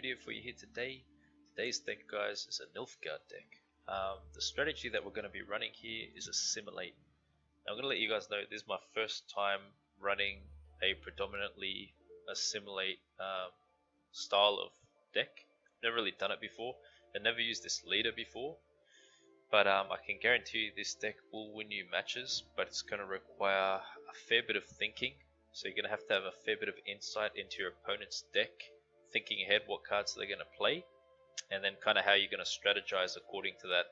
video for you here today. Today's deck guys is a Nilfgaard deck. Um, the strategy that we're going to be running here is assimilate. Now I'm going to let you guys know this is my first time running a predominantly assimilate um, style of deck. Never really done it before. I never used this leader before. But um, I can guarantee you this deck will win you matches, but it's going to require a fair bit of thinking so you're going to have to have a fair bit of insight into your opponent's deck, thinking ahead what cards they're going to play, and then kind of how you're going to strategize according to that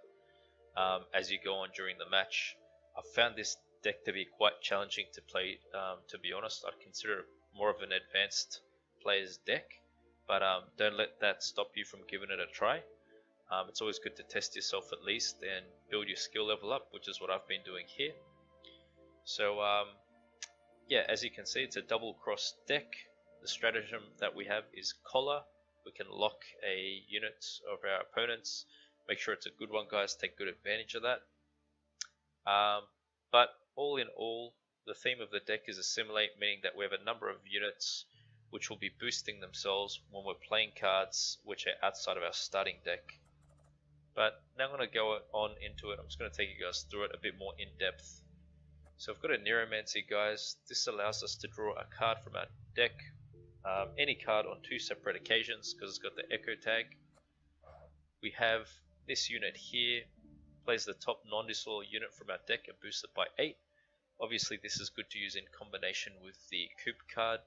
um, as you go on during the match. I found this deck to be quite challenging to play, um, to be honest. I'd consider it more of an advanced player's deck, but um, don't let that stop you from giving it a try. Um, it's always good to test yourself at least and build your skill level up, which is what I've been doing here. So um, yeah, as you can see, it's a double cross deck. The stratagem that we have is collar. We can lock a unit of our opponents. Make sure it's a good one, guys. Take good advantage of that. Um, but all in all, the theme of the deck is assimilate, meaning that we have a number of units which will be boosting themselves when we're playing cards which are outside of our starting deck. But now I'm going to go on into it. I'm just going to take you guys through it a bit more in depth. So I've got a Neuromancy guys. This allows us to draw a card from our deck. Um, any card on two separate occasions because it's got the echo tag. We have this unit here. Plays the top non-disloyal unit from our deck and boosts it by 8. Obviously this is good to use in combination with the Coop card.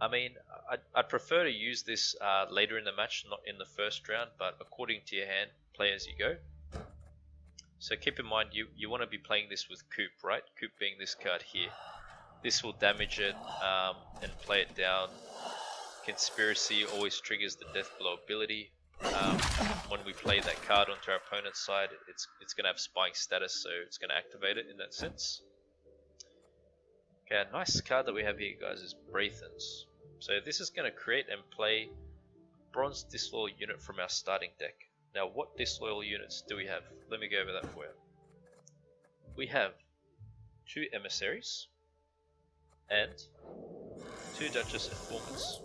I mean, I'd, I'd prefer to use this uh, later in the match, not in the first round, but according to your hand, play as you go. So keep in mind you, you want to be playing this with Coop, right? Coop being this card here. This will damage it um, and play it down. Conspiracy always triggers the death blow ability. Um, when we play that card onto our opponent's side, it's it's going to have spying status, so it's going to activate it in that sense. Okay, a nice card that we have here, guys, is Braathens. So this is going to create and play Bronze Disloyal unit from our starting deck. Now what disloyal units do we have? Let me go over that for you. We have two emissaries and two Duchess informants.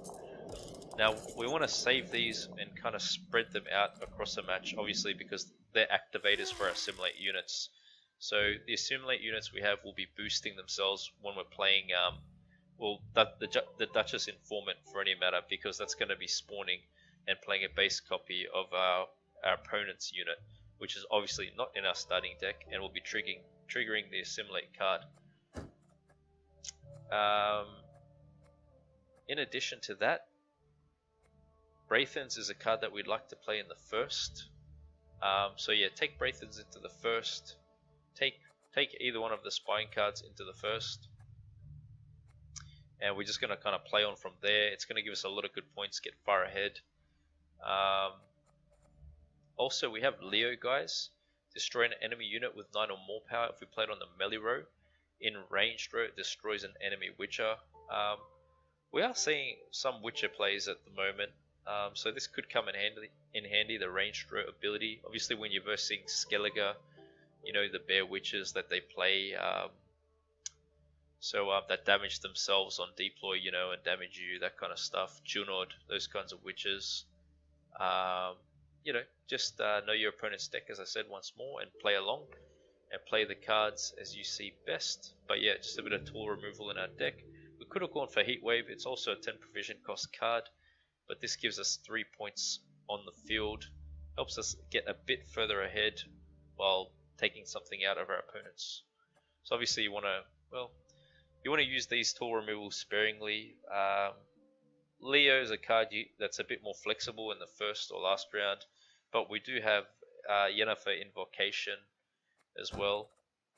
Now we want to save these and kind of spread them out across the match obviously because they're activators for our assimilate units. So the assimilate units we have will be boosting themselves when we're playing um, well the, the, the Duchess informant for any matter because that's going to be spawning and playing a base copy of our our opponent's unit, which is obviously not in our starting deck and will be triggering triggering the assimilate card. Um, in addition to that, Braathens is a card that we'd like to play in the first. Um, so yeah, take Braathens into the first. Take take either one of the spying cards into the first. And we're just going to kind of play on from there. It's going to give us a lot of good points, get far ahead. Um, also, we have Leo, guys. Destroy an enemy unit with 9 or more power if we play it on the melee row. In ranged row, it destroys an enemy Witcher. Um, we are seeing some Witcher plays at the moment, um, so this could come in handy, in handy, the ranged row ability. Obviously, when you're versing Skellige, you know, the Bear Witches that they play, um, so uh, that damage themselves on deploy, you know, and damage you, that kind of stuff. Junod, those kinds of witches. Um, you know, just uh, know your opponent's deck, as I said once more, and play along and play the cards as you see best. But yeah, just a bit of tall removal in our deck. We could have gone for Heat Wave. It's also a 10 provision cost card, but this gives us 3 points on the field. Helps us get a bit further ahead while taking something out of our opponents. So obviously you want to, well, you want to use these tall removals sparingly. Um, Leo is a card you, that's a bit more flexible in the first or last round, but we do have uh, Yennefer Invocation as well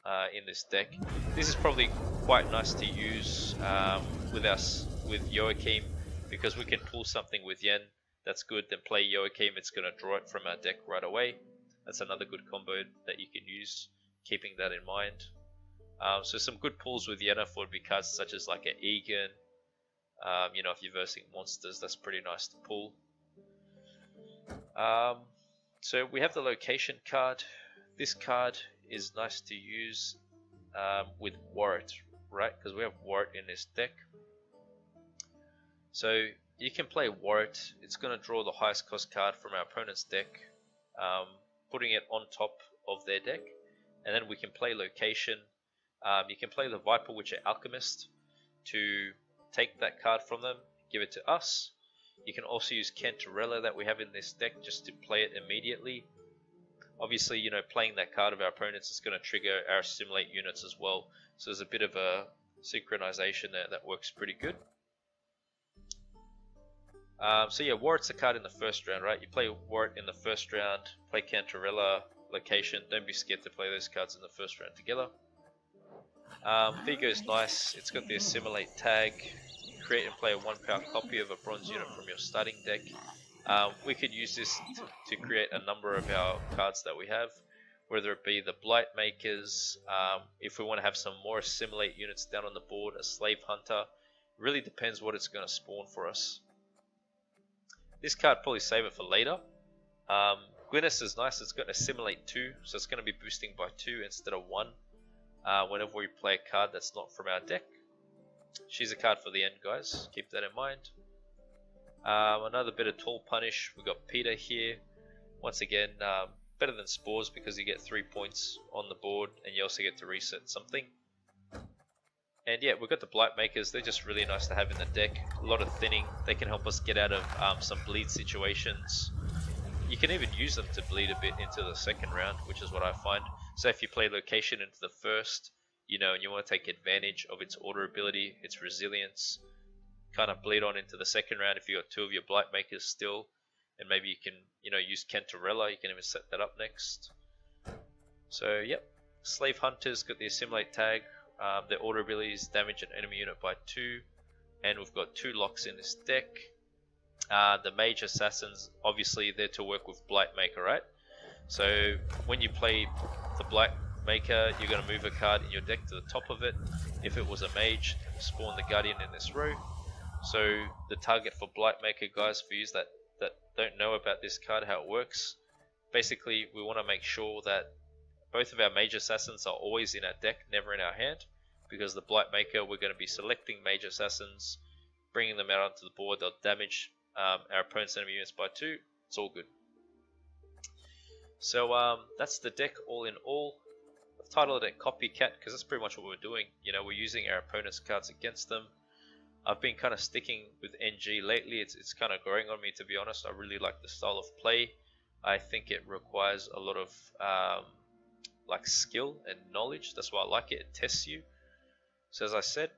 uh, in this deck. This is probably quite nice to use um, with us with Joachim because we can pull something with Yen that's good, then play Joachim, it's going to draw it from our deck right away. That's another good combo that you can use, keeping that in mind. Um, so some good pulls with Yennefer would be cards such as like an Egan, um, you know, if you're versing monsters, that's pretty nice to pull. Um, so we have the location card. This card is nice to use um, with Warritt, right? Because we have Warritt in this deck. So you can play Warritt. It's going to draw the highest cost card from our opponent's deck, um, putting it on top of their deck. And then we can play Location. Um, you can play the Viper Witcher Alchemist to take that card from them, give it to us. You can also use Cantarella that we have in this deck just to play it immediately. Obviously, you know, playing that card of our opponents is going to trigger our assimilate units as well. So there's a bit of a synchronization there that works pretty good. Um, so yeah, Warritt's a card in the first round, right? You play Warritt in the first round, play Cantarella, Location. Don't be scared to play those cards in the first round together. Um, Vigo is nice. It's got the Assimilate tag. Create and play a one power copy of a bronze unit from your starting deck. Um, we could use this to create a number of our cards that we have, whether it be the Blight Makers, um, if we want to have some more Assimilate units down on the board, a Slave Hunter. Really depends what it's going to spawn for us. This card probably save it for later. Um, Gwyneth is nice, it's got Assimilate 2, so it's going to be boosting by 2 instead of 1 uh, whenever we play a card that's not from our deck. She's a card for the end, guys. Keep that in mind. Um, another bit of Tall Punish. We've got Peter here. Once again, um, better than Spores because you get 3 points on the board and you also get to reset something. And yeah, we've got the Blight Makers. They're just really nice to have in the deck. A lot of thinning. They can help us get out of um, some bleed situations. You can even use them to bleed a bit into the second round, which is what I find. So if you play Location into the first, you know, and you want to take advantage of its order ability, its resilience, kind of bleed on into the second round if you got two of your Blight Makers still, and maybe you can, you know, use Cantarella. You can even set that up next. So yep, Slave Hunters got the Assimilate tag. Um, their order abilities damage an enemy unit by 2. And we've got two locks in this deck. Uh, the Mage Assassins, obviously, they're to work with Blight Maker, right? So when you play the Blight Maker, you're going to move a card in your deck to the top of it. If it was a Mage, spawn the Guardian in this row. So the target for Blight Maker, guys, for you that, that don't know about this card, how it works, basically we want to make sure that both of our Mage Assassins are always in our deck, never in our hand because the Blight Maker, we're going to be selecting Mage Assassins, bringing them out onto the board. They'll damage um, our opponent's enemy units by 2. It's all good. So um, that's the deck all in all. I've titled it Copycat because that's pretty much what we're doing. You know, we're using our opponent's cards against them. I've been kind of sticking with NG lately. It's, it's kind of growing on me to be honest. I really like the style of play. I think it requires a lot of um, like skill and knowledge. That's why I like it. It tests you. So as I said,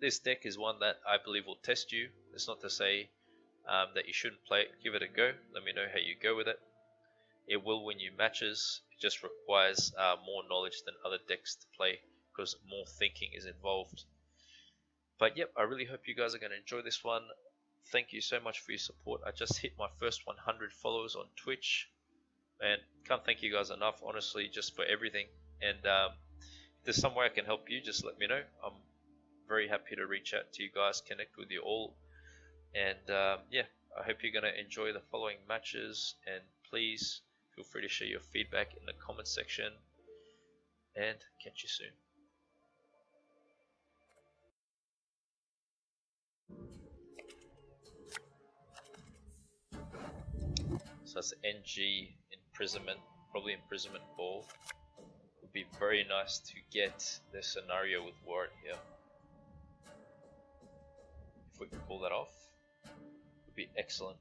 this deck is one that I believe will test you. It's not to say um, that you shouldn't play it. Give it a go. Let me know how you go with it. It will win you matches. It just requires uh, more knowledge than other decks to play because more thinking is involved. But yep, I really hope you guys are going to enjoy this one. Thank you so much for your support. I just hit my first 100 followers on Twitch. And can't thank you guys enough, honestly, just for everything. And um, if there's some way I can help you, just let me know. I'm very happy to reach out to you guys, connect with you all. And um, yeah, I hope you're going to enjoy the following matches. And please feel free to share your feedback in the comment section. And catch you soon. That's NG imprisonment, probably imprisonment ball. Would be very nice to get the scenario with Warritt here. If we can pull that off, would be excellent.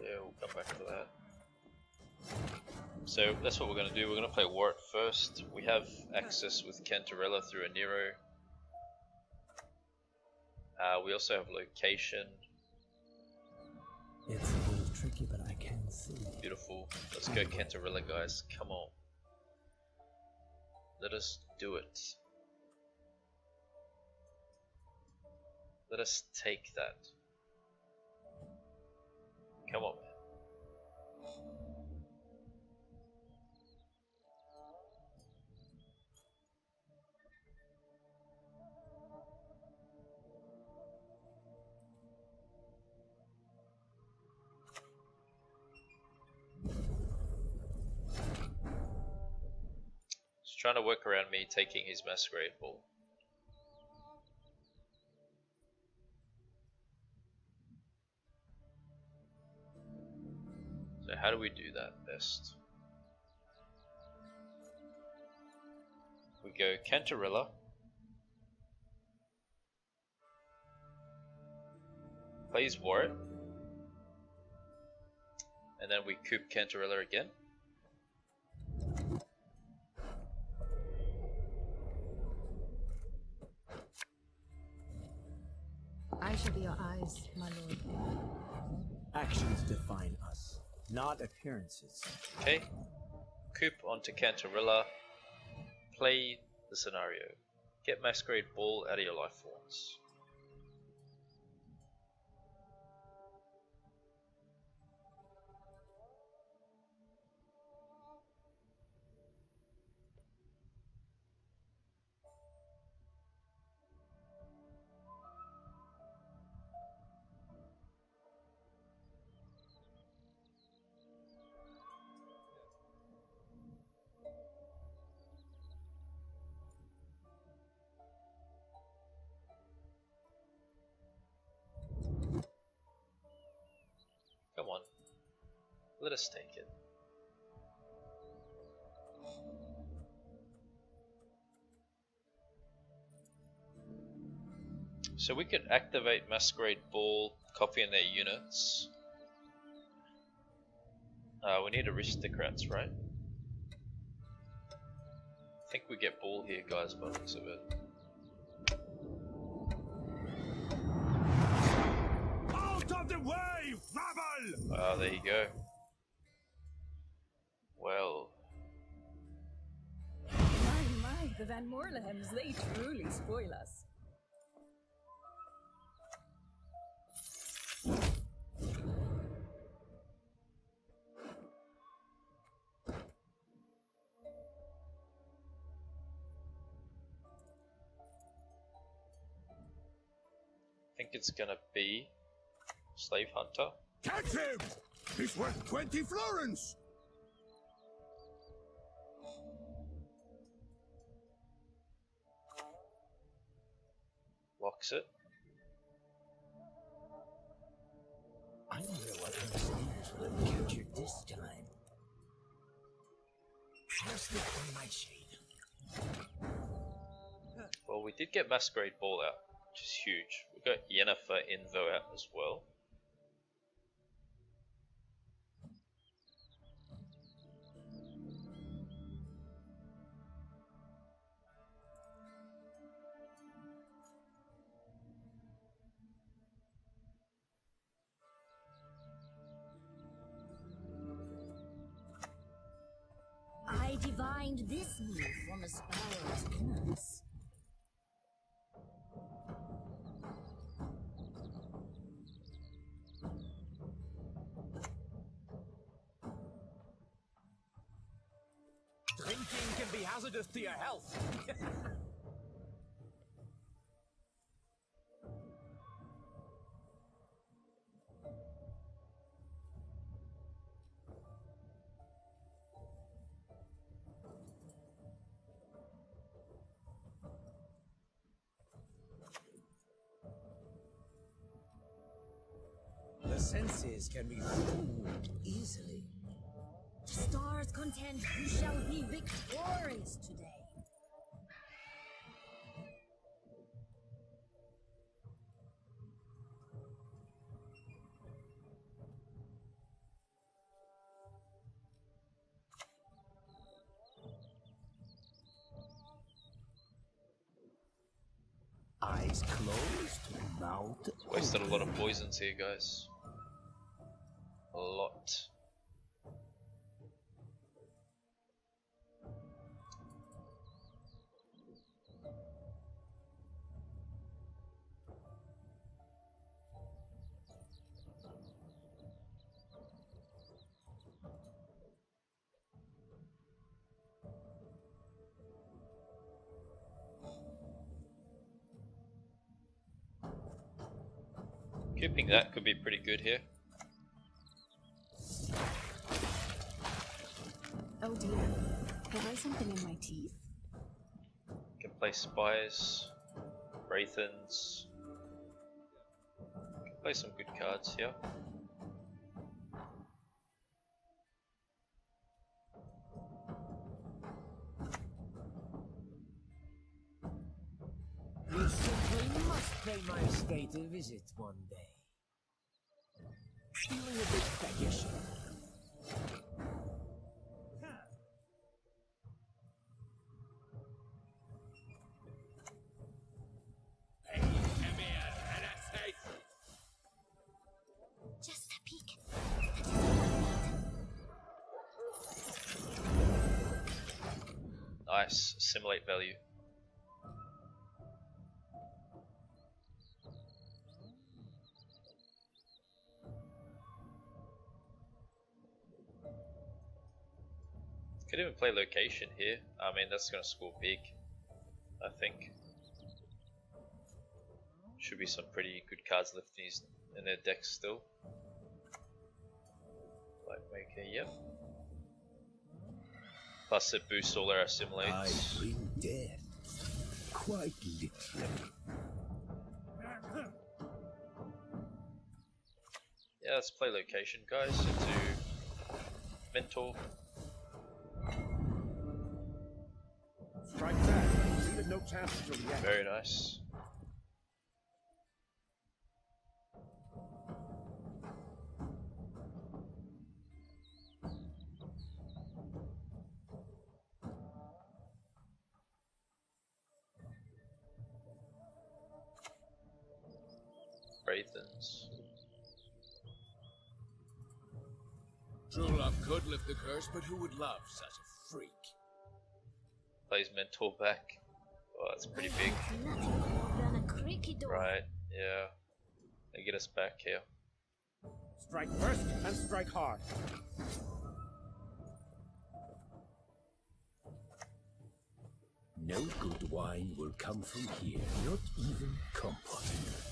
Yeah, we'll come back to that. So that's what we're going to do. We're going to play Warritt first. We have access with Cantarella through a Nero. Uh, we also have location. It's a little tricky, but I can see. Beautiful. Let's go Cantarella, guys. Come on. Let us do it. Let us take that. Come on. He's trying to work around me taking his masquerade ball. So how do we do that best? We go Cantarella. Plays Warritt. And then we coup Cantarella again. I shall be your eyes, my lord. Actions define us, not appearances. Okay. Coop onto Cantarella. Play the scenario. Get Masquerade Ball out of your life forms. Take it. So we could activate Masquerade Ball, copy in their units. Uh, we need aristocrats, right? I think we get ball here, guys, by the looks of it. Out of the way, rabble! Ah, there you go. Well, My, my, the Van Moorlehems, they truly spoil us. I think it's gonna be Slave Hunter. Catch him! He's worth 20 florins! Locks it. I wonder what understanders will have captured this time. Just look for my shade. Well, we did get Masquerade Ball out, which is huge. We got Yennefer Invo out as well. Your health. The senses can be fooled easily. Stars contend who shall be victorious today. Poisons here, guys. A lot. Keeping that could be pretty good here. Oh dear. Have I something in my teeth? Can play spies, Braathens. Can play some good cards here. Visit one day. Feeling a bit peckish. Just a peek. That is all I need. Nice. Assimilate value. Play location here. I mean, that's gonna score big. I think. Should be some pretty good cards left in, his, in their deck still. Like maker, yep. Plus it boosts all their I bring death. Quite literally. Yeah, let's play location, guys. Into mentor. No chance until the end. Very nice. Braathens. True love could lift the curse, but who would love such a freak? Plays mentor back. Oh, that's pretty big. have Nothing more than a creaky door. Right, yeah. They get us back here. Strike first and strike hard. No good wine will come from here, not even comfort.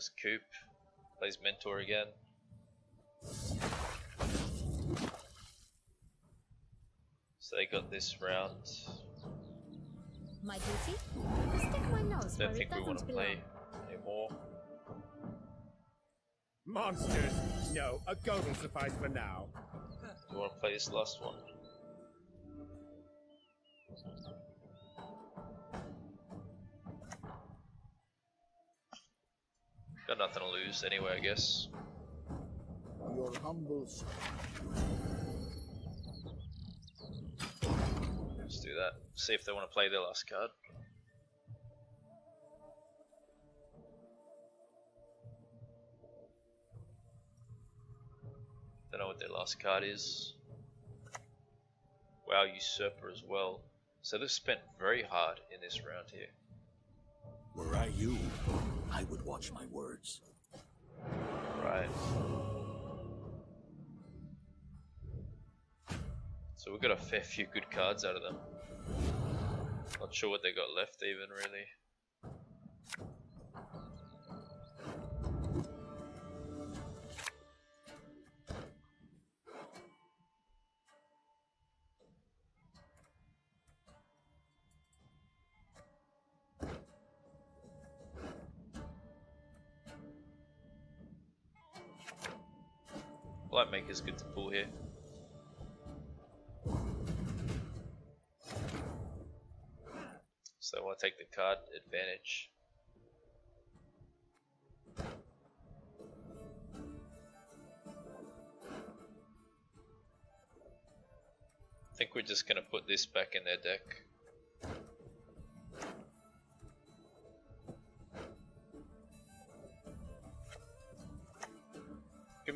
Uses Coop. Plays mentor again. So they got this round. My duty? Stick my nose Don't think we want to doesn't play belong. anymore. Monsters! No, a goat will suffice for now. Do you want to play this last one? Nothing to lose anyway, I guess. Your humble Let's do that. See if they want to play their last card. Don't know what their last card is. Wow, Usurper as well. So they've spent very hard in this round here. Were I you, I would watch my words. Right. So we got a fair few good cards out of them. Not sure what they got left even really. Maker's good to pull here. So I want to take the card advantage. I think we're just gonna put this back in their deck.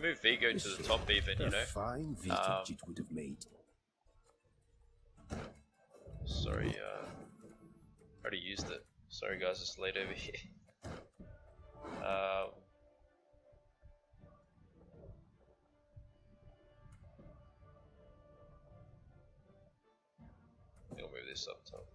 Move Vigo to the top even, you know. fine Um, it would have made. Sorry, uh, already used it. Sorry guys, it's late over here. Um, I'll move this up top.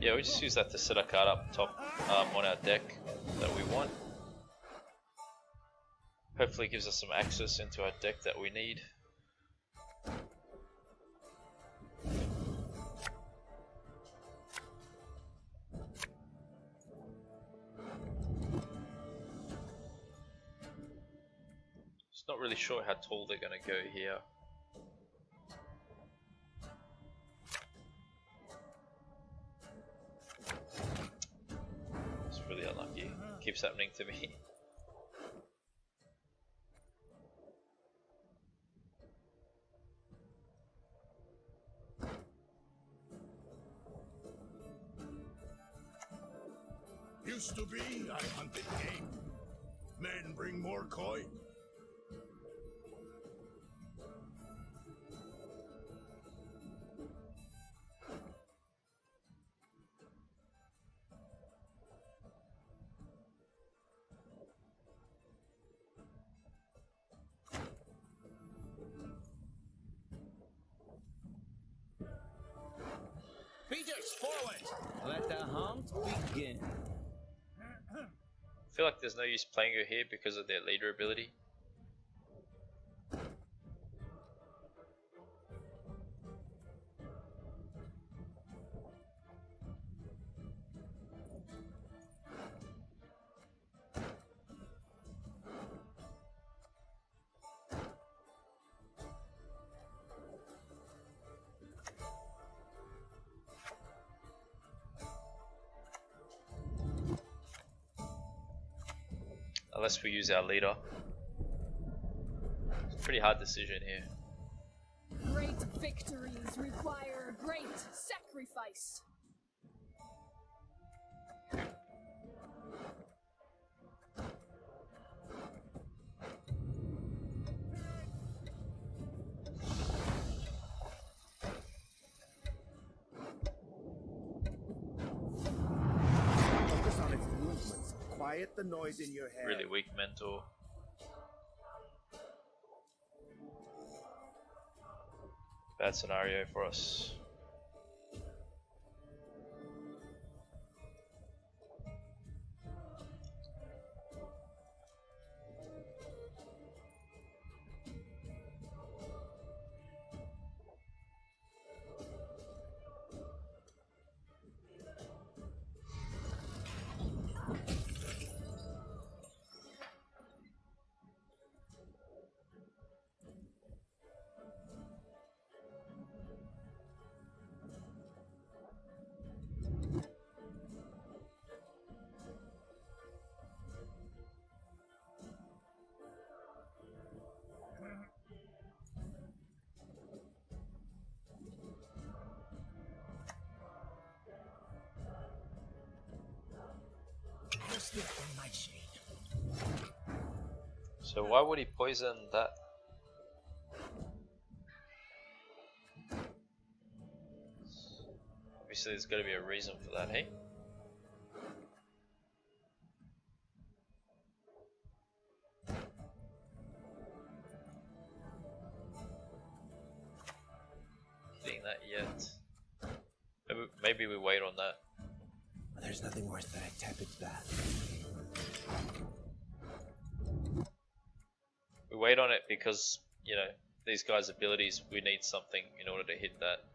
Yeah, we just use that to set a card up top um, on our deck that we want. Hopefully gives us some access into our deck that we need. Just not really sure how tall they're going to go here. Keeps happening to me. Used to be I hunted game. Men bring more coin. Forward! Let the hunt begin. I feel like there's no use playing her here because of their leader ability. Unless we use our leader. It's a pretty hard decision here. Great victories require great sacrifice. Quiet the noise in your head. Really weak mentor. Bad scenario for us. So why would he poison that? Obviously there's gotta be a reason for that, hey? Because, you know, these guys' abilities, we need something in order to hit that.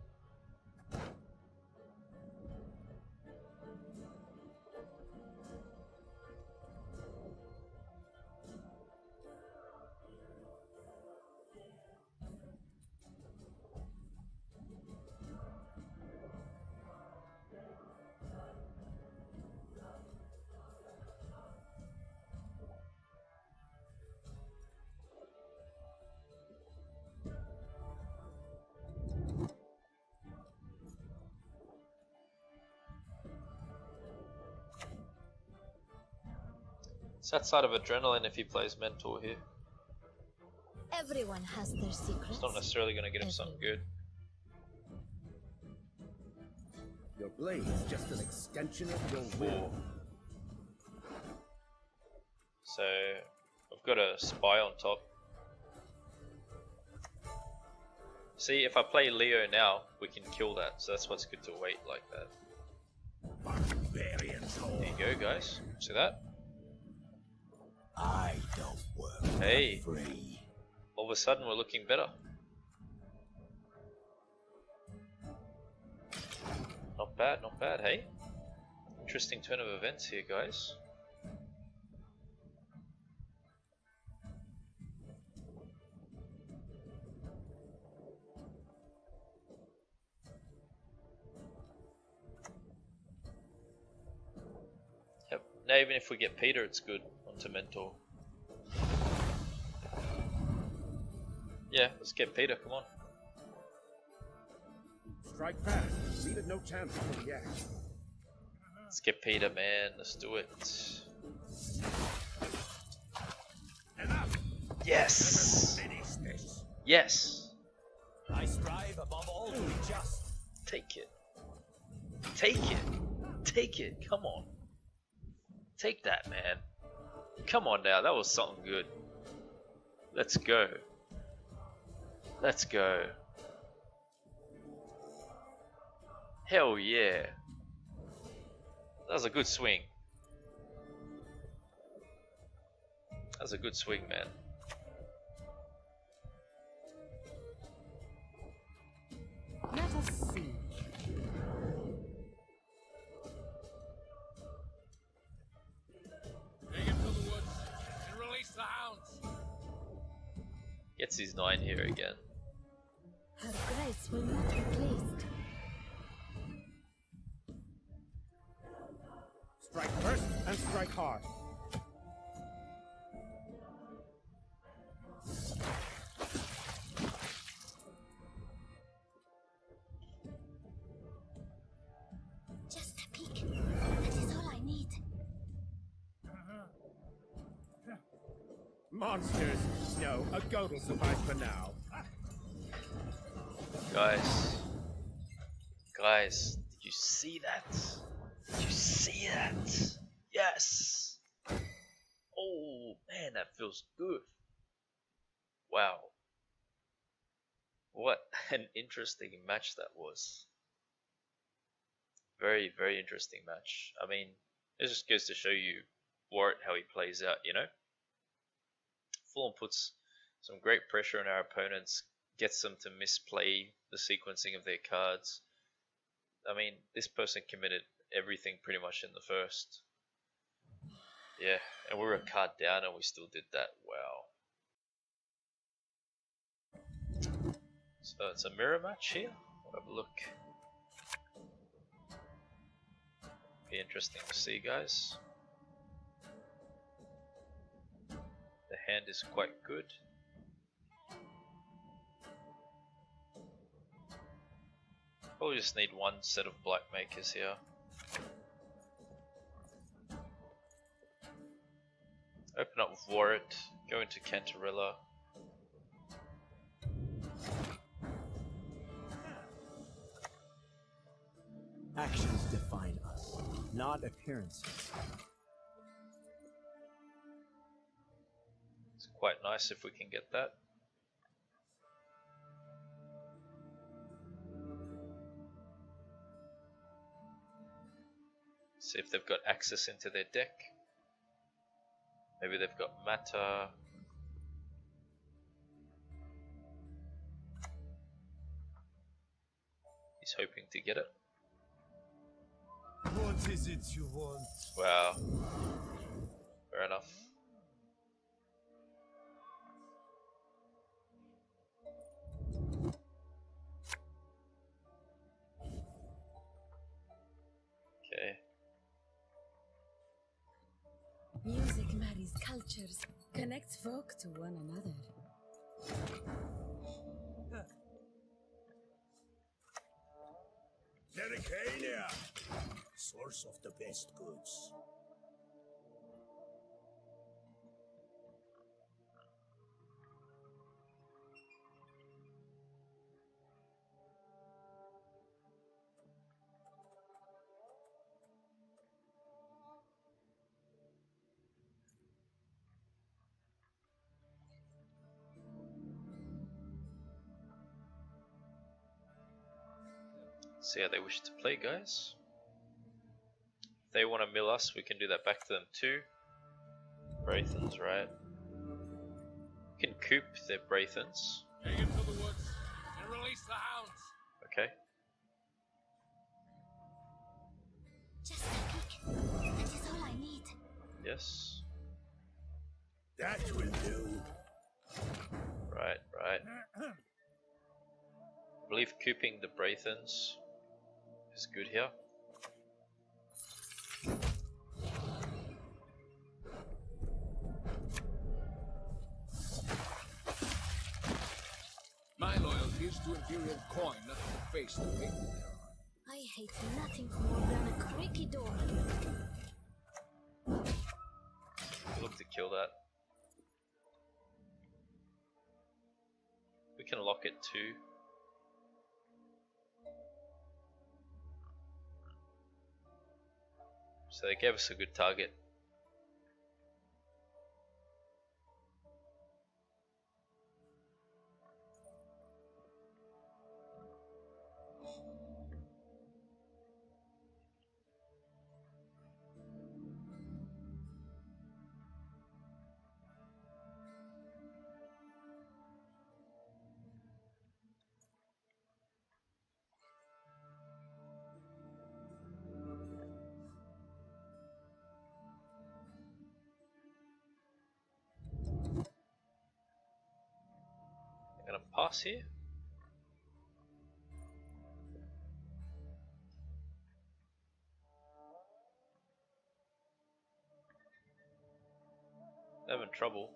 It's outside of adrenaline if he plays mentor here. Everyone has their secrets. It's not necessarily going to get him something good. Your blade is just an extension of your will. So I've got a spy on top. See, if I play Leo now, we can kill that. So that's what's good to wait like that. There you go, guys. See that? I don't work Hey. free. All of a sudden, we're looking better. Not bad, not bad, hey? Interesting turn of events here, guys. Yep. Now even if we get Peter, it's good onto Mentor. Yeah, let's get Peter, come on. Strike fast. Leave it no chance to react. Let's get Peter, man. Let's do it. Enough. Yes! Yes! I strive above all to be just. Take it. Take it. Take it. Come on. Take that, man. Come on now. That was something good. Let's go. Let's go. Hell yeah. That was a good swing. That was a good swing, man. Gets his nine here again. Her grace will not be pleased. Strike first and strike hard. Just a peek. That is all I need. Monsters. No, a goat will suffice for now. Guys. Guys, did you see that? Did you see that? Yes! Oh, man, that feels good. Wow. What an interesting match that was. Very, very interesting match. I mean, it just goes to show you Warritt how he plays out, you know? Fulham puts some great pressure on our opponents, gets them to misplay the sequencing of their cards. I mean, this person committed everything pretty much in the first. Yeah, and we were a card down and we still did that. Wow. So it's a mirror match here. We'll have a look. Be interesting to see, guys. The hand is quite good. Probably just need one set of Blight Makers here. Open up Warritt, go into Cantarella. Actions define us, not appearances. Quite nice if we can get that. See if they've got access into their deck. Maybe they've got matter. He's hoping to get it. What is it you want? Wow. Fair enough. Cultures, connects folk to one another. Terracania! Source of the best goods. See how they wish to play, guys. If they want to mill us, we can do that back to them too. Braathens, right? We can coop their Braathens. Take him to the woods and release the hounds. Okay. Just a peek. That is all I need. Yes. That will do. Right, right. I believe cooping the Braathens is good here. My loyalty is to Imperial coin, not to the face that painted thereon. I hate nothing more than a creaky door. Look to kill that. We can lock it too. So they gave us a good target. Pass here. Having trouble.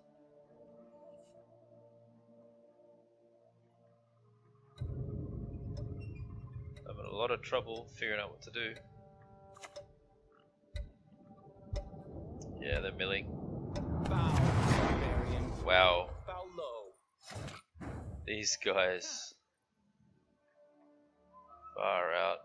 Having a lot of trouble figuring out what to do. Yeah, they're milling. Wow. These guys. Far out.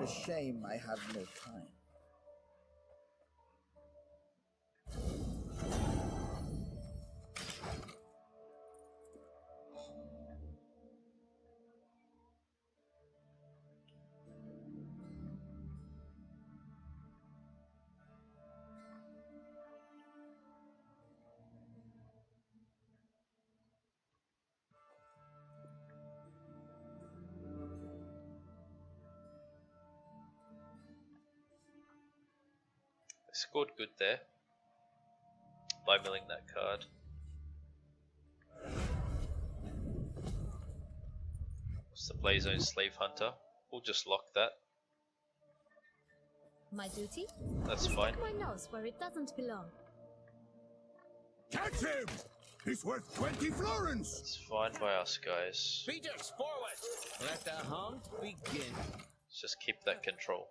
The shame I have no time. Scored good there by milling that card. What's the play zone slave hunter? We'll just lock that. My duty? That's to fine. stick my nose where it doesn't belong. Catch him! He's worth 20 florins! That's fine by us guys. Beaters, forward! Let the hunt begin. Let's just keep that control.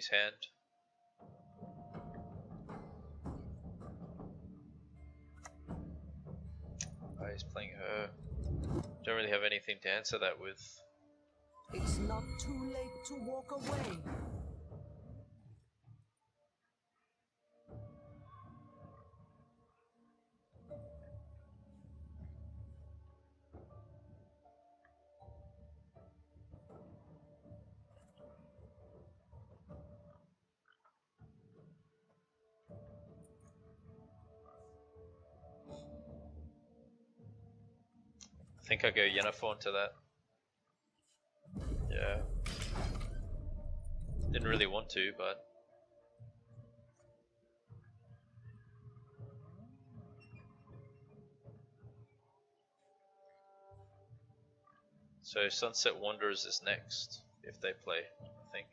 His hand. Oh, he's playing her. Don't really have anything to answer that with. It's not too late to walk away. Think I go Yennefer to that. Yeah. Didn't really want to, but. So Sunset Wanderers is next, if they play, I think.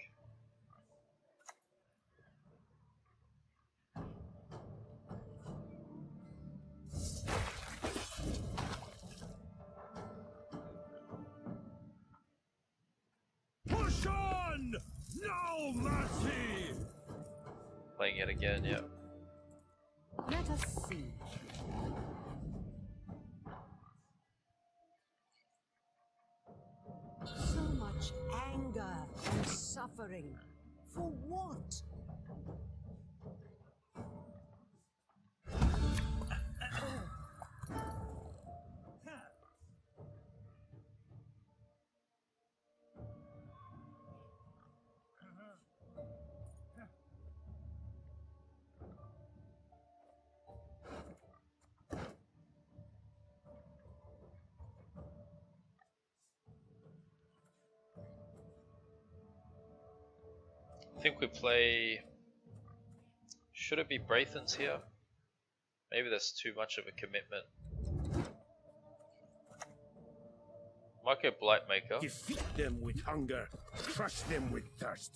No mercy! Playing it again, yeah. Let us see. So much anger and suffering. For what? Think we play. Should it be Braathens here? Maybe that's too much of a commitment. Might go Blightmaker. Defeat them with hunger, crush them with thirst.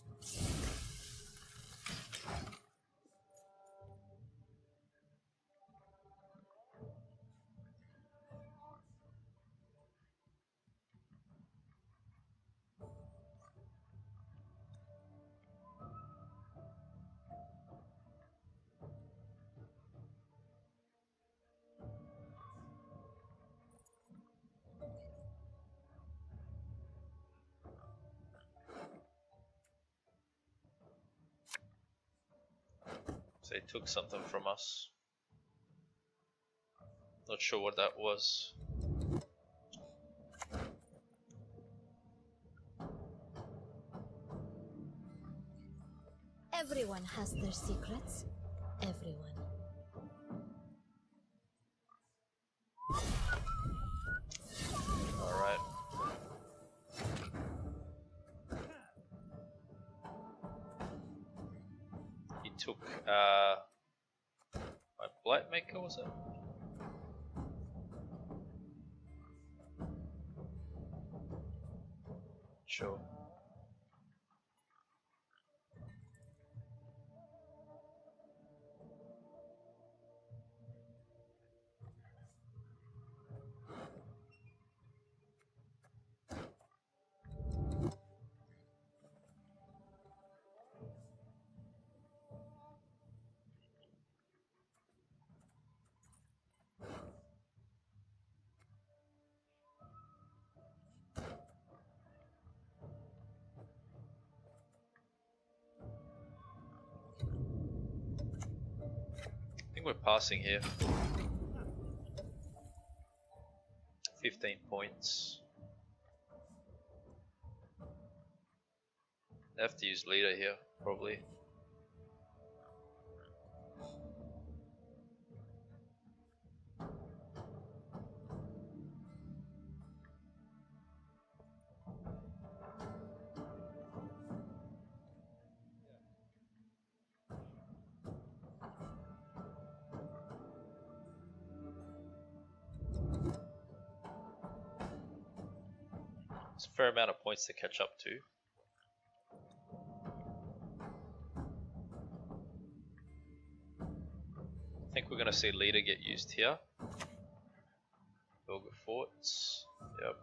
Took something from us. Not sure what that was. Everyone has their secrets. Everyone. It? Sure. Think we're passing here. 15 points. I have to use leader here, probably. Fair amount of points to catch up to. I think we're going to see leader get used here. Vilga Forts. Yep.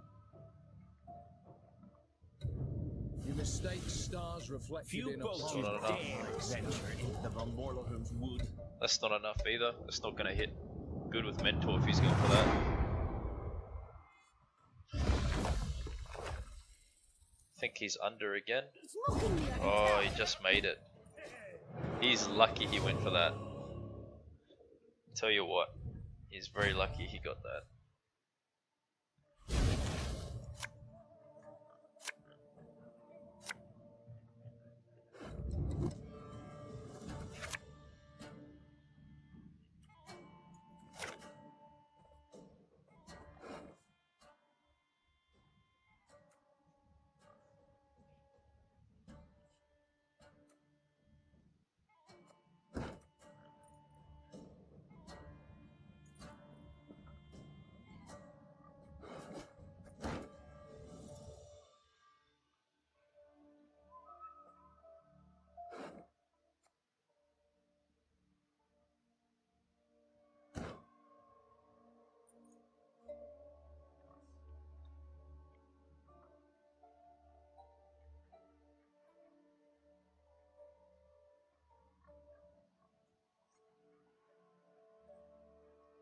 You mistake stars reflected Few in a boats Not enough. dare venture into the Van Moorlehem's wood. That's not enough either. That's not going to hit good with Mentor if he's going for that. He's under again. It's mocking me, I can Oh, he just made it. He's lucky he went for that. Tell you what, he's very lucky he got that.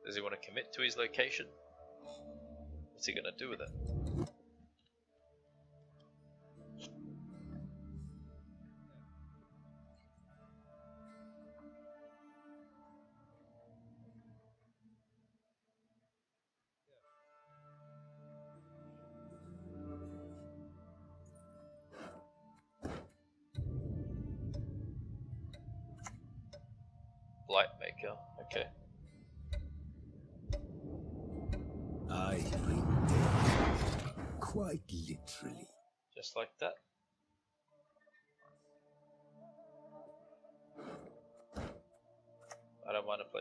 Does he want to commit to his location? What's he going to do with it?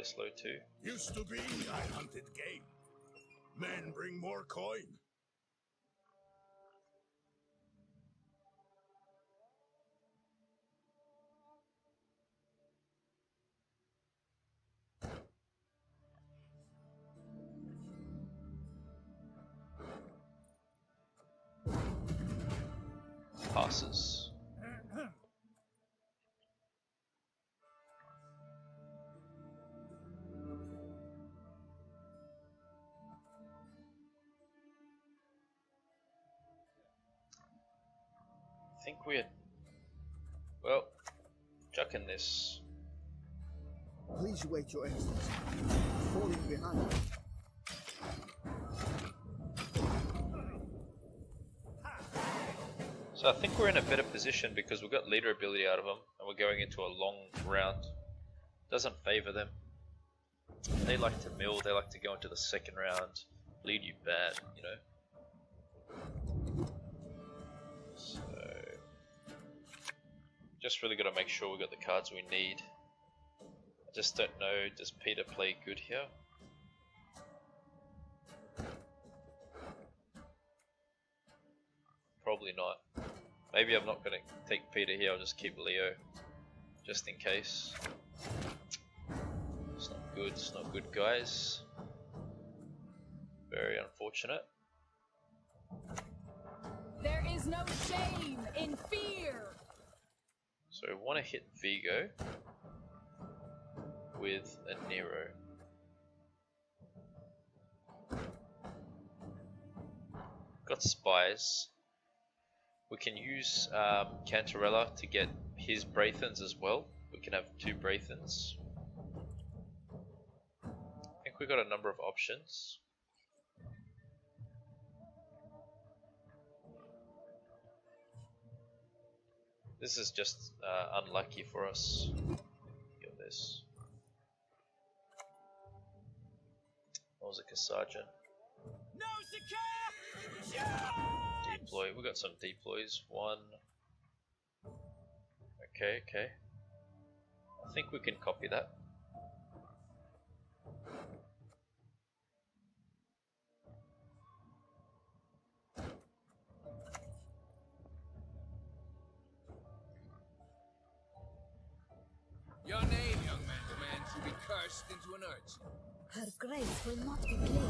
Slow too. Used to be I hunted game. Men bring more coin. Think we're well chucking this. Please wait, Your Excellency. Falling behind. So I think we're in a better position because we've got leader ability out of them and we're going into a long round. Doesn't favour them. They like to mill, they like to go into the second round, lead you bad, you know. Just really gotta make sure we got the cards we need. I just don't know, does Peter play good here? Probably not. Maybe I'm not going to take Peter here, I'll just keep Leo. Just in case. It's not good, it's not good guys. Very unfortunate. There is no shame in fear. So we want to hit Vigo with a Nero. Got spies. We can use um, Cantarella to get his Braathens as well. We can have two Braathens. I think we got a number of options. This is just uh, unlucky for us. Get this. It, Sergeant? Deploy. We got some deploys. One. Okay, okay. I think we can copy that. Your name, young man, demands you be cursed into an urchin. Her grace will not be pleased.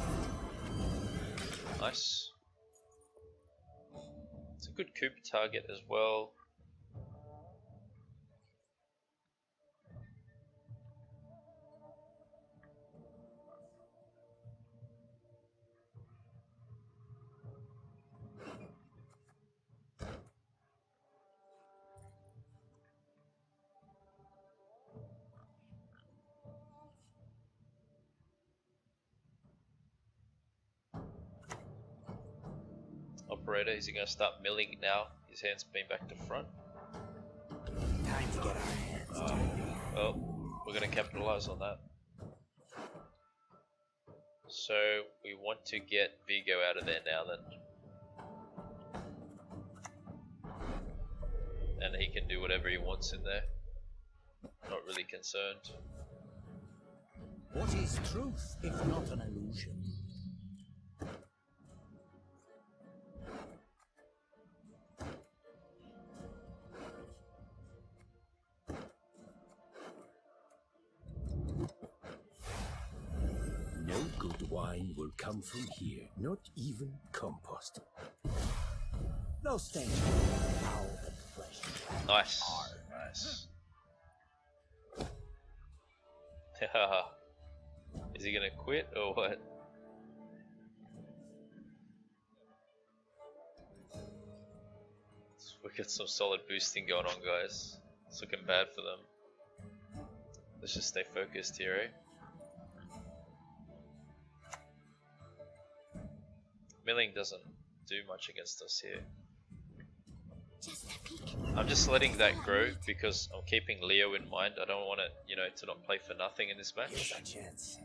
Nice. It's a good coup target as well. Operator, is he going to start milling now? His hands been back to front. Time to get our hands. Well, we're going to capitalize on that. So we want to get Vigo out of there now then. And he can do whatever he wants in there. Not really concerned. What is truth if not an illusion? Good wine will come from here, not even compost. No stench, foul and fresh. Nice. Nice. Is he gonna quit or what? We got some solid boosting going on guys. It's looking bad for them. Let's just stay focused here, eh? Milling doesn't do much against us here. Just. I'm just letting that grow because I'm keeping Leo in mind. I don't want it, you know, to not play for nothing in this match. Here's our chance.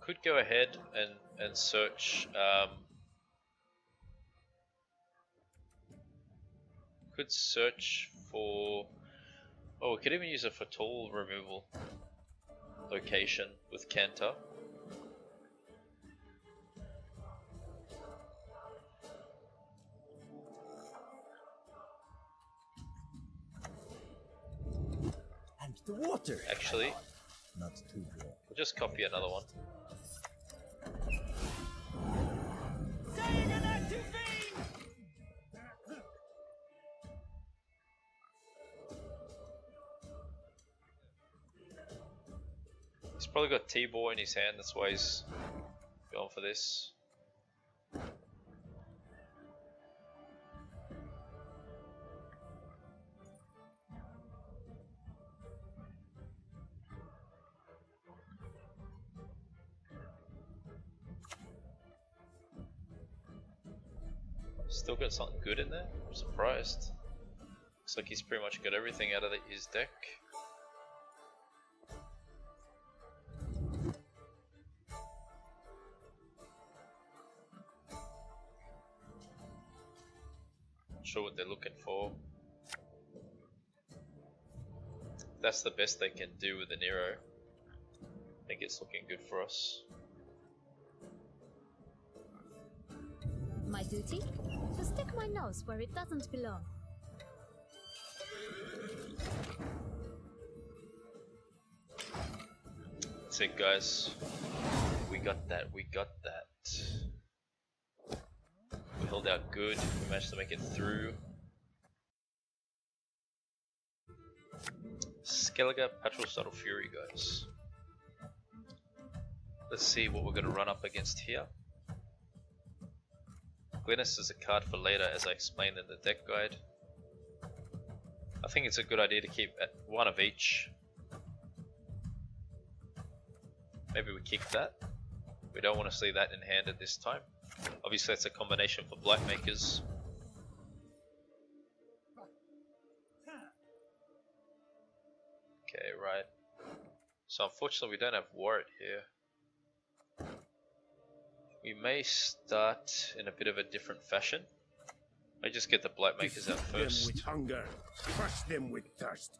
Could go ahead and and search. Um, could search for. Oh, we could even use it for tall removal location with Kanta. And the water. Actually, Not too good. we'll just copy another one. Probably got T-Boy in his hand, that's why he's going for this. Still got something good in there? I'm surprised. Looks like he's pretty much got everything out of the, his deck. Sure what they're looking for. That's the best they can do with the Nero. I think it's looking good for us. My duty? To stick my nose where it doesn't belong. That's it, guys. We got that. We got that. Held out good. We managed to make it through. Skellige Patricidal Fury, guys. Let's see what we're going to run up against here. Glynis is a card for later, as I explained in the deck guide. I think it's a good idea to keep one of each. Maybe we kick that. We don't want to see that in hand at this time. Obviously, that's a combination for Blight Makers. Okay, right. So unfortunately, we don't have Warritt here. We may start in a bit of a different fashion. I just get the Blight Makers out Defeat them first. with hunger, crush them with thirst.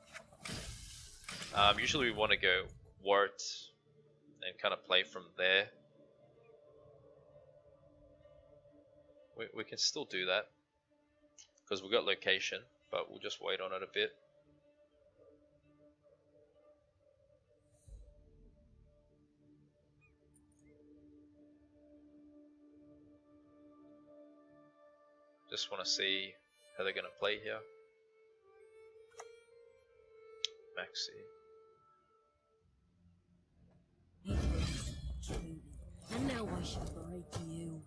Um, usually we want to go Warritt and kind of play from there. We, we can still do that because we've got location, but we'll just wait on it a bit. Just want to see how they're going to play here. Maxi. And now you.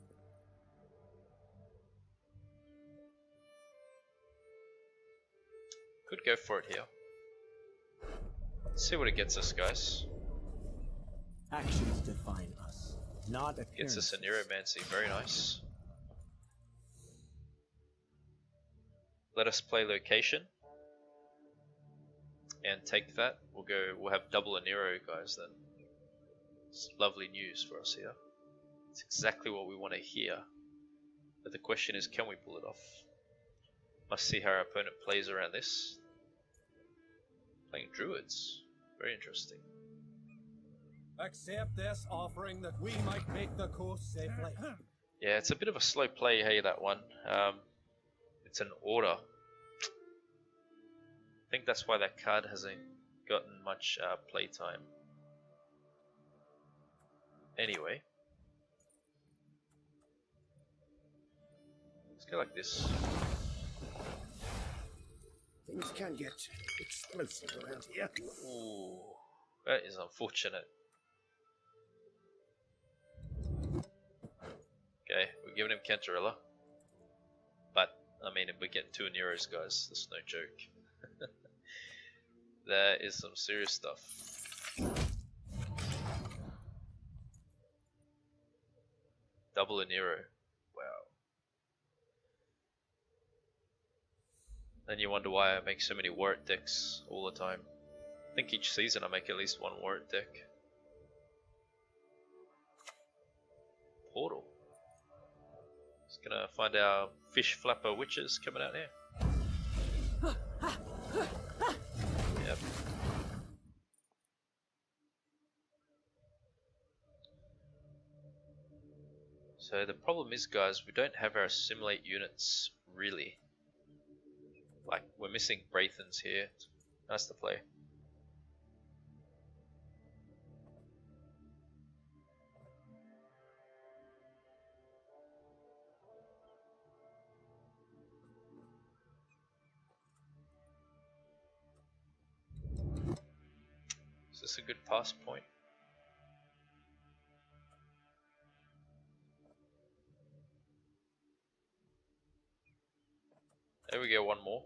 Could go for it here. Let's see what it gets us, guys. Actions define us, not Gets us a Neuromancy, very nice. Let us play location. And take that. We'll go we'll have double a Nero guys then. It's lovely news for us here. It's exactly what we want to hear. But the question is can we pull it off? Must see how our opponent plays around this. Playing druids. Very interesting. Accept this offering that we might make the coast safely. Yeah, it's a bit of a slow play, hey, that one. Um, it's an order. I think that's why that card hasn't gotten much uh, playtime. Anyway. Let's go like this. Things can get explosive around here. Ooh, that is unfortunate. Okay, we're giving him Cantarella. But, I mean, if we get two Neros, guys, that's no joke. that is some serious stuff. Double a Nero. Wow. Then you wonder why I make so many Warritt decks all the time. I think each season I make at least one Warritt deck. Portal. Just gonna find our fish flapper witches coming out here. Yep. So the problem is guys, we don't have our assimilate units really. Like we're missing Braathens here. Nice to play. Is this a good pass point? There we go, one more.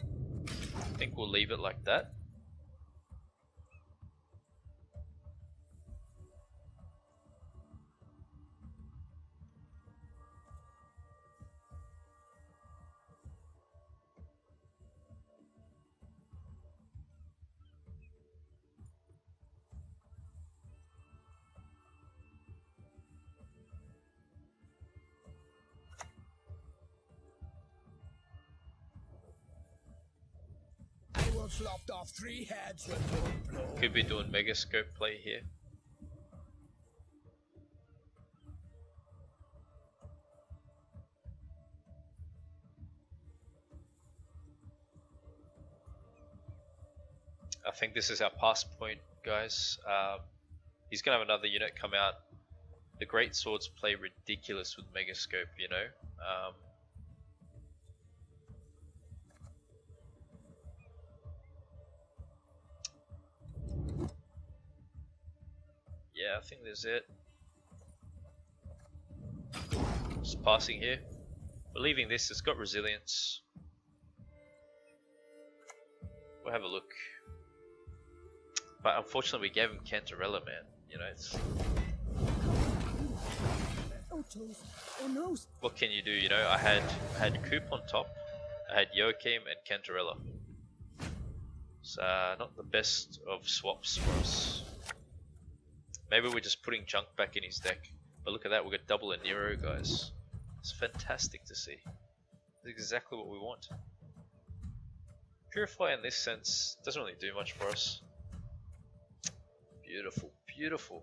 I think we'll leave it like that. Off three heads with one blow. Could be doing Megascope play here. I think this is our pass point, guys. Um, he's gonna have another unit come out. The great swords play ridiculous with Megascope, you know. Um, yeah, I think there's it. Just passing here. We're leaving this, it's got resilience. We'll have a look. But unfortunately we gave him Cantarella, man. You know, it's... What can you do, you know? I had I had Coop on top, I had Joachim and Cantarella. It's uh, not the best of swaps for us. Maybe we're just putting junk back in his deck. But look at that, we got double a Nero, guys. It's fantastic to see. It's exactly what we want. Purify in this sense doesn't really do much for us. Beautiful, beautiful.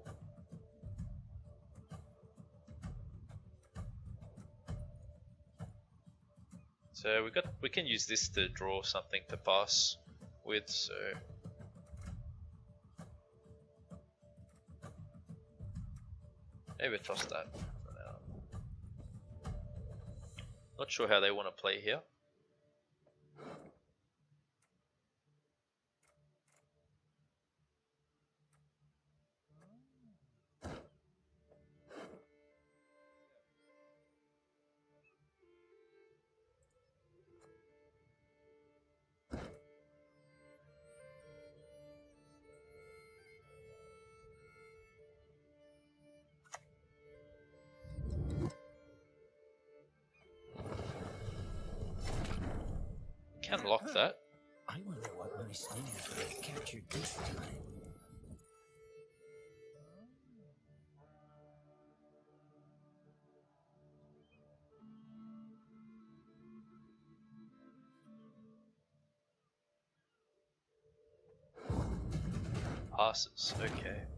So we got we can use this to draw something to pass with, so maybe toss that. Not sure how they want to play here. Can lock that. I wonder what my snares will have captured this time. Passes, okay.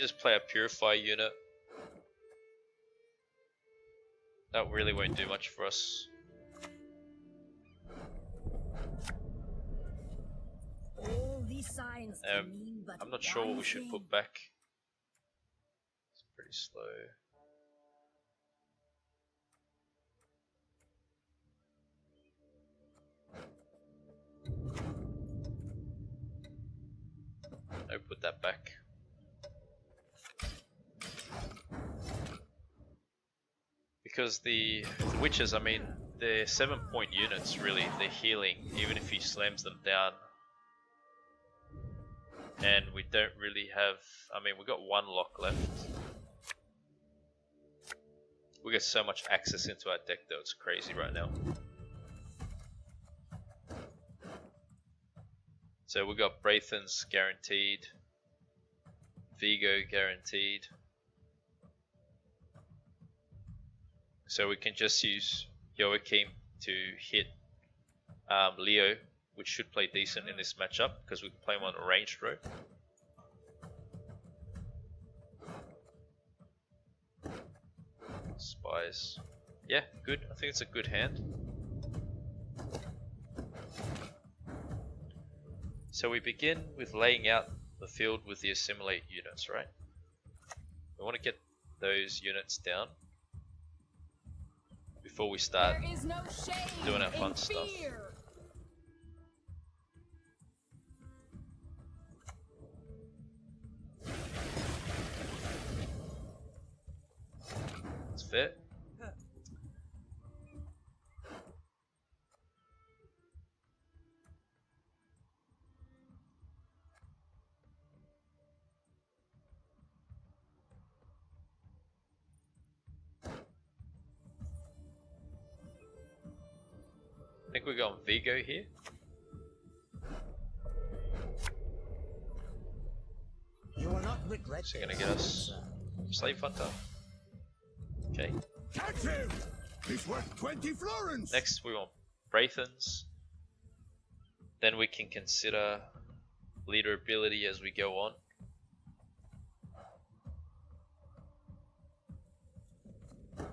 Just play a Purify unit. That really won't do much for us. All these signs Um, I'm not sure what we should put back. It's pretty slow. No, put that back. Because the, the witches, I mean, they're seven point units really, they're healing, even if he slams them down. And we don't really have, I mean, we got one lock left. We get so much access into our deck though, it's crazy right now. So we got Braathens guaranteed, Vigo guaranteed. So we can just use Joachim to hit um, Leo, which should play decent in this matchup because we can play him on a ranged row. Spies. Yeah, good. I think it's a good hand. So we begin with laying out the field with the assimilate units, right? We want to get those units down before we start no doing our fun stuff. fear. It's we're going Vigo here. You will not regret So you're gonna get us. Slave Hunter. Okay. Catch him! He's worth 20 florins! Next we want Braathens. Then we can consider leader ability as we go on.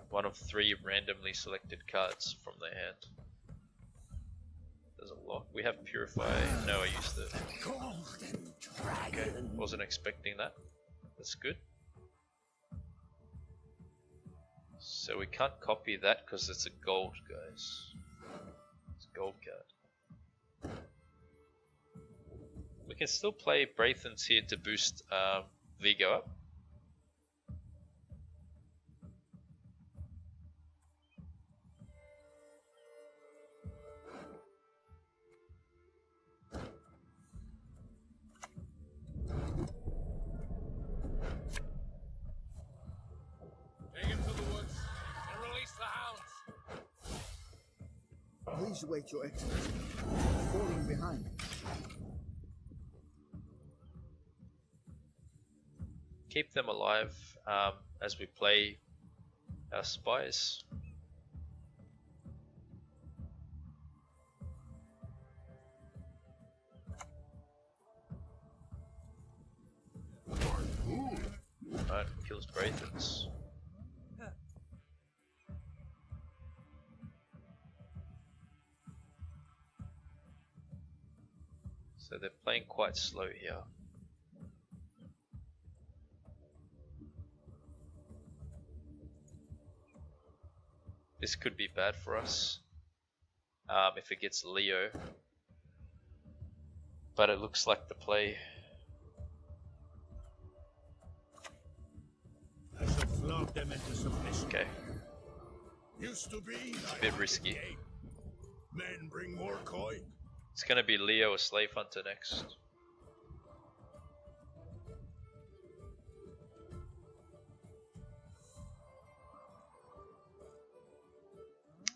One of three randomly selected cards from their hand. There's a lock. We have Purify. No, I used. Golden Okay, wasn't expecting that. That's good. So we can't copy that because it's a gold, guys. It's a gold card. We can still play Braathens here to boost um, Vigo up. Wait, Your Excellency. Falling behind. Keep them alive um, as we play our spies. Quite slow here. This could be bad for us um, if it gets Leo. But it looks like the play. I shall flog them into submission. Okay, Used to be. it's a bit risky. Men bring more coin. It's gonna be Leo a Slave Hunter next.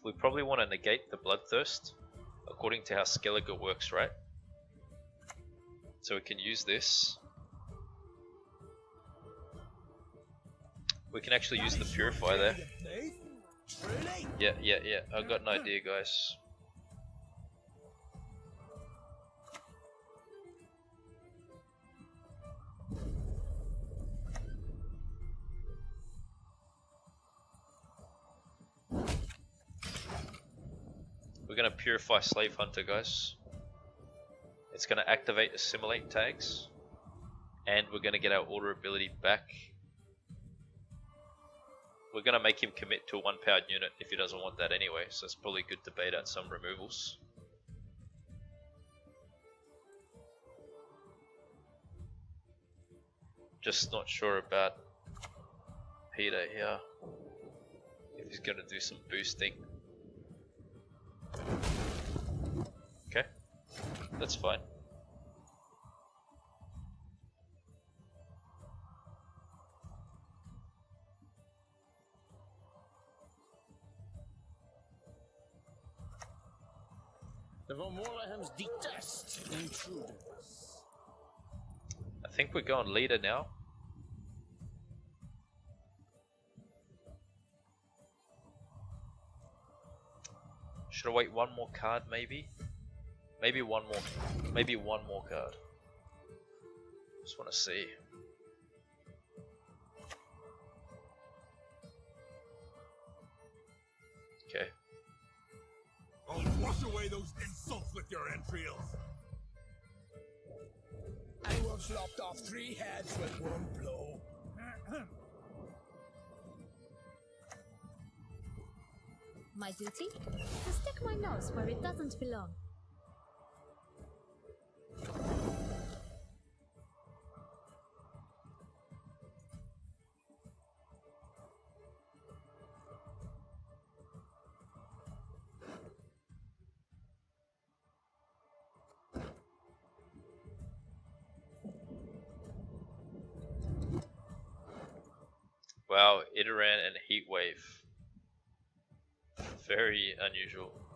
We probably want to negate the Bloodthirst, according to how Skellige works, right? So we can use this. We can actually use the Purifier there. Yeah, yeah, yeah. I've got an idea, guys. We're gonna purify Slave Hunter, guys. It's gonna activate assimilate tags, and we're gonna get our order ability back. We're gonna make him commit to a one powered unit if he doesn't want that anyway, so it's probably good to bait out some removals. Just not sure about Peter here. If he's gonna do some boosting. That's fine. The Van Moorlehems detest intruders. I think we're going leader now. Should I wait one more card maybe? Maybe one more maybe one more card. Just wanna see. Okay. I'll wash away those insults with your entrails. I will have lopped off three heads with one blow. My duty? To stick my nose where it doesn't belong. Wow, Iteran and Heatwave. Very unusual.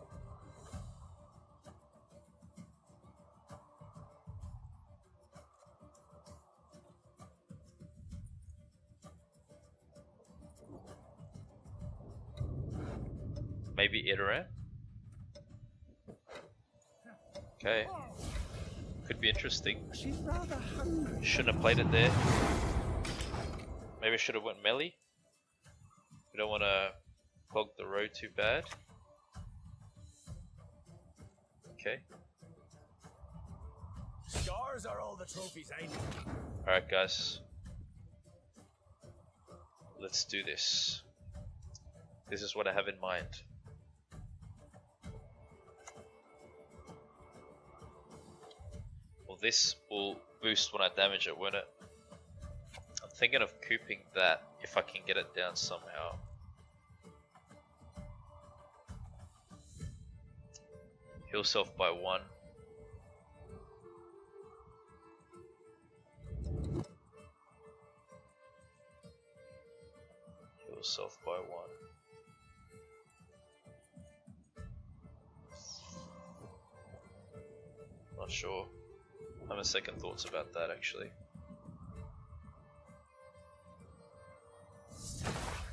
Maybe Iteran? Okay. Could be interesting. She's rather hungry. Shouldn't have played it there. Maybe I should have went melee. We don't want to clog the road too bad. Okay. Scars are all the trophies I need. Alright guys. Let's do this. This is what I have in mind. Well this will boost when I damage it, won't it? I'm thinking of cooping that if I can get it down somehow. Heal self by one. Heal self by one. Not sure. I'm having second thoughts about that actually.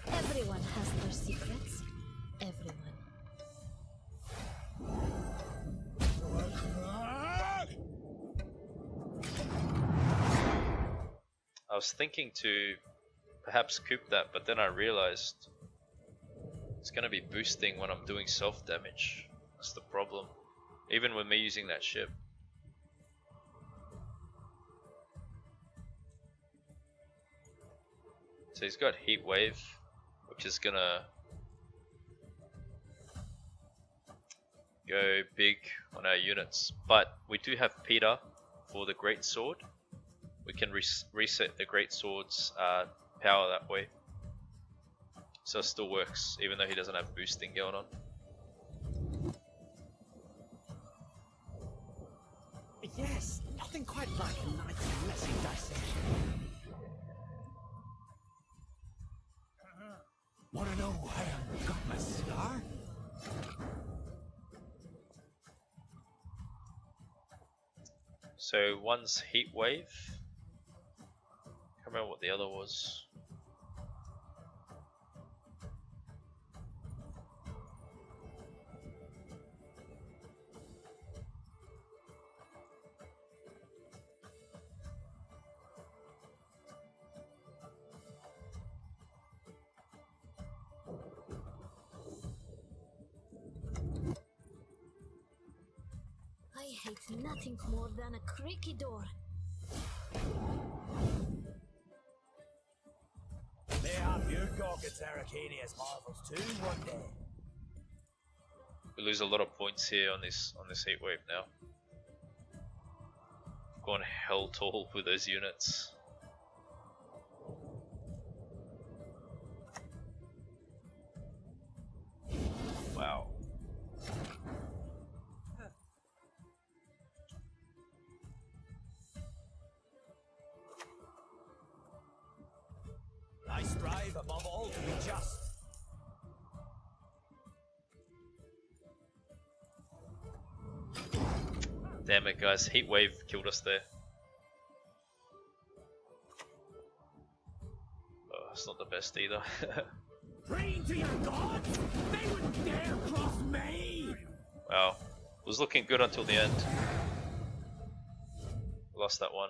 Everyone has their secrets. Everyone. I was thinking to perhaps coop that, but then I realized it's gonna be boosting when I'm doing self damage. That's the problem. Even with me using that ship. So he's got heat wave, which is gonna go big on our units. But we do have Peter for the great sword. We can res reset the great sword's uh, power that way. So it still works, even though he doesn't have boosting going on. Yes, nothing quite like a nice messy dissection. Wanna know I got my scar? So one's heat wave. Can't remember what the other was. Hates nothing more than a creaky door. Mayhap your gawk at Arcadia's marvels too one day. We lose a lot of points here on this on this heat wave now. Gone hell tall with those units. Damn it guys, heat wave killed us there. Oh, it's not the best either. Praying to your gods? They wouldn't dare cross me! wow, it was looking good until the end. Lost that one.